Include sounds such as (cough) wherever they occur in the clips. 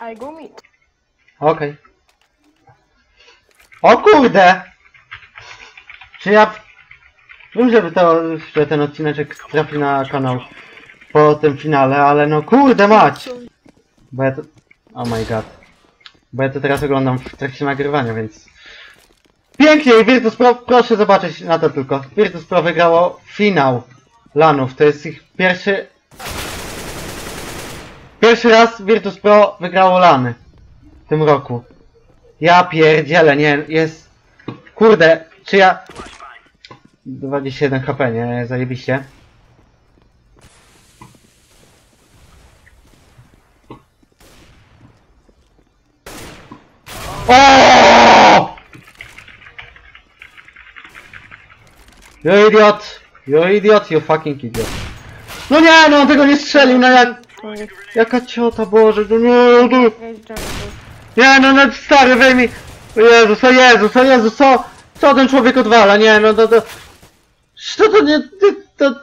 I go meet. Okej. O kurde! Czy ja... Wiem, żeby to, że ten odcineczek trafi na kanał po tym finale, ale no kurde mać! Bo ja to... Oh my god. Bo ja to teraz oglądam w trakcie nagrywania, więc... Pięknie i Virtus Pro, proszę zobaczyć na to tylko. Virtus Pro wygrało finał LANów. To jest ich pierwszy... Pierwszy raz Virtus Pro wygrało LANy w tym roku. Ja pierdzielę, nie, jest... Kurde, czy ja... 21 HP, nie, zajebiście. O! You idiot! You idiot, you fucking idiot. No nie, no on tego nie strzelił, no jak... Jaka ciota, Boże, no nie, no... Nie, no, no stary, wyjmij! O Jezus, o Jezus, o Jezus, co? Co ten człowiek odwala? Nie, no to, to... Co to nie... To...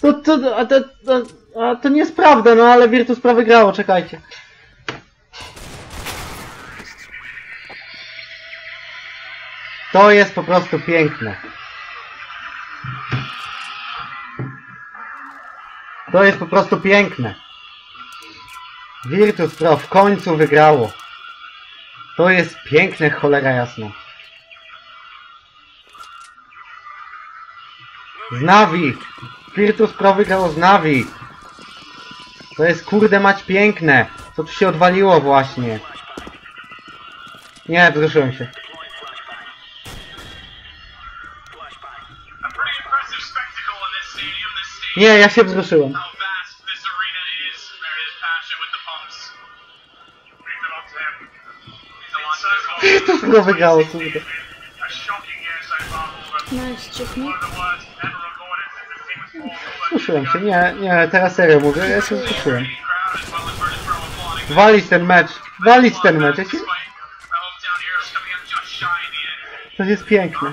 To, to, to, a to, to, a to nie jest prawda, no ale Virtus prawie grało, czekajcie. To jest po prostu piękne. To jest po prostu piękne. Virtus Pro w końcu wygrało. To jest piękne, cholera jasna. Z Navi! Virtus Pro wygrało z Navi! To jest kurde mać piękne! Co tu się odwaliło właśnie? Nie, wzruszyłem się. Nie, ja się wzruszyłem. to Pro (laughs) wygrało, kurde. Nice. Wzruszyłem się, nie, nie, teraz serio mówię, ja się wzruszyłem. Walić ten mecz, walić ten mecz, ja się... To jest piękne.